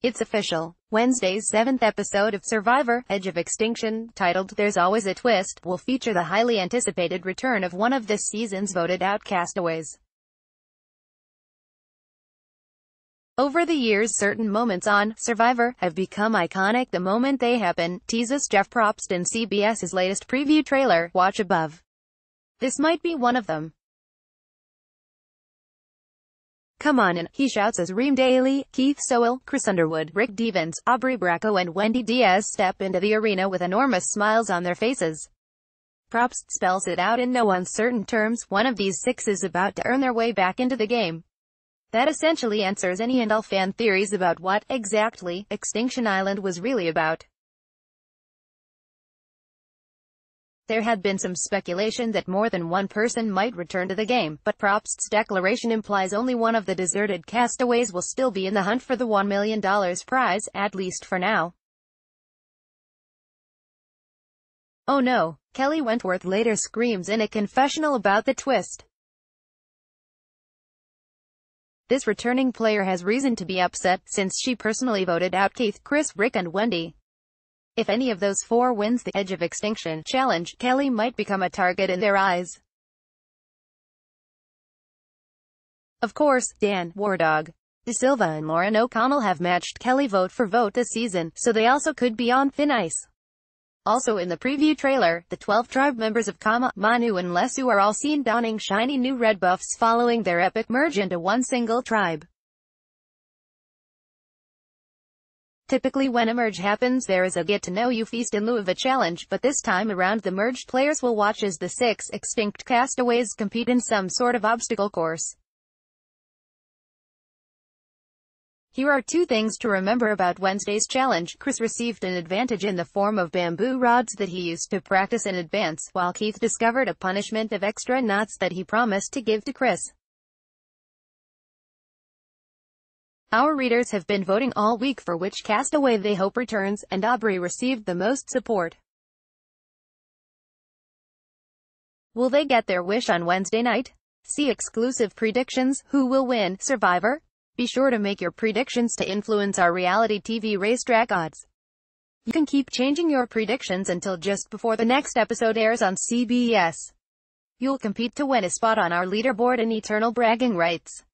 It's official. Wednesday's seventh episode of Survivor, Edge of Extinction, titled There's Always a Twist, will feature the highly anticipated return of one of this season's voted out castaways. Over the years certain moments on Survivor have become iconic the moment they happen, teases Jeff Probst in CBS's latest preview trailer, watch above. This might be one of them. Come on in, he shouts as Reem Daly, Keith Sowell, Chris Underwood, Rick Devens, Aubrey Bracco and Wendy Diaz step into the arena with enormous smiles on their faces. Probst spells it out in no uncertain terms, one of these six is about to earn their way back into the game. That essentially answers any and all fan theories about what, exactly, Extinction Island was really about. There had been some speculation that more than one person might return to the game, but Probst's declaration implies only one of the deserted castaways will still be in the hunt for the $1 million prize, at least for now. Oh no, Kelley Wentworth later screams in a confessional about the twist. This returning player has reason to be upset, since she personally voted out Keith, Chris, Rick and Wendy. If any of those four wins the Edge of Extinction challenge, Kelley might become a target in their eyes. Of course, Dan, Wardog, DaSilva and Lauren O'Connell have matched Kelley vote for vote this season, so they also could be on thin ice. Also in the preview trailer, the 12 tribe members of Kama, Manu and Lesu are all seen donning shiny new red buffs following their epic merge into one single tribe. Typically when a merge happens there is a get-to-know-you feast in lieu of a challenge, but this time around the merged players will watch as the six extinct castaways compete in some sort of obstacle course. Here are two things to remember about Wednesday's challenge. Chris received an advantage in the form of bamboo rods that he used to practice in advance, while Keith discovered a punishment of extra knots that he promised to give to Chris. Our readers have been voting all week for which castaway they hope returns, and Aubrey received the most support. Will they get their wish on Wednesday night? See exclusive predictions, who will win, Survivor? Be sure to make your predictions to influence our reality TV racetrack odds. You can keep changing your predictions until just before the next episode airs on CBS. You'll compete to win a spot on our leaderboard and eternal bragging rights.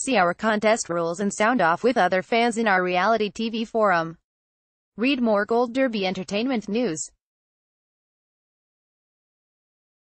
See our contest rules and sound off with other fans in our reality TV forum. Read more Gold Derby Entertainment news.